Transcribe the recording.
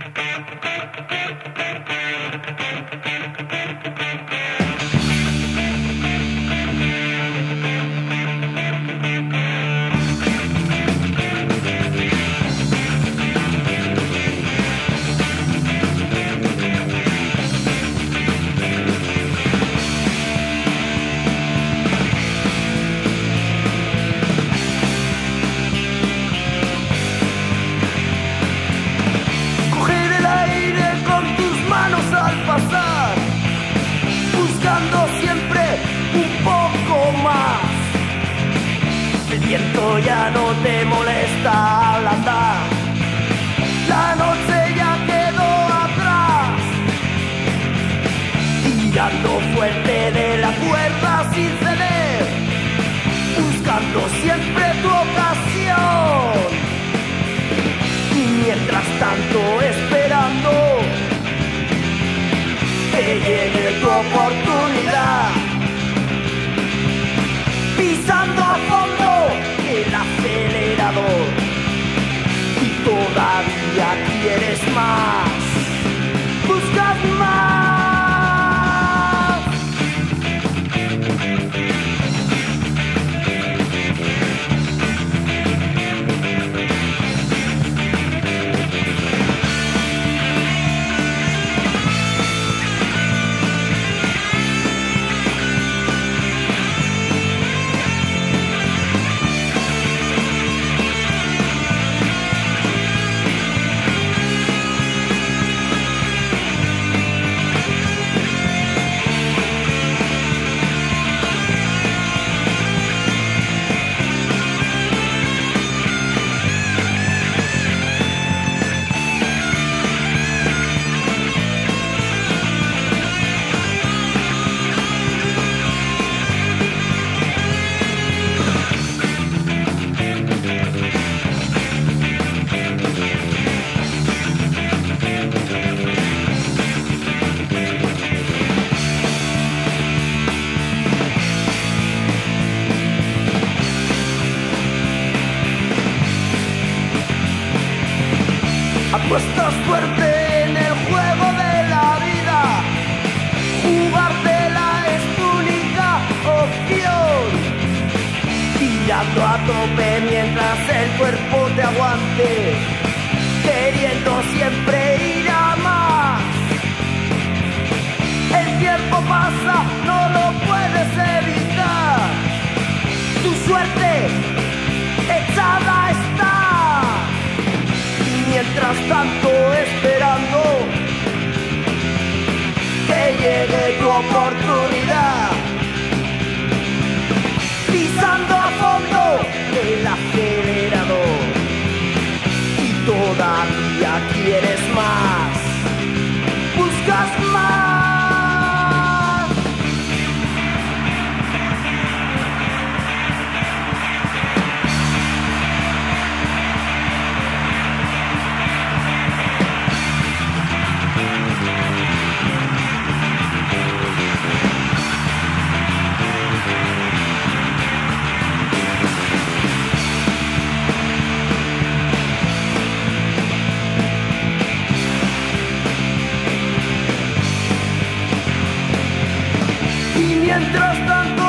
thank you ya no te molesta al andar, la noche ya quedó atrás, tirando fuerte de la cuerda sin ceder, buscando siempre tu ocasión. Y mientras tanto esperando que llegue tu oportunidad. Todavía quieres más. Apuesta suerte en el juego de la vida. Jugártela es tu única opción. Tirando a tope mientras el cuerpo te aguante. Queriendo siempre mientras tanto esperando que llegue tu oportunidad. Y mientras tanto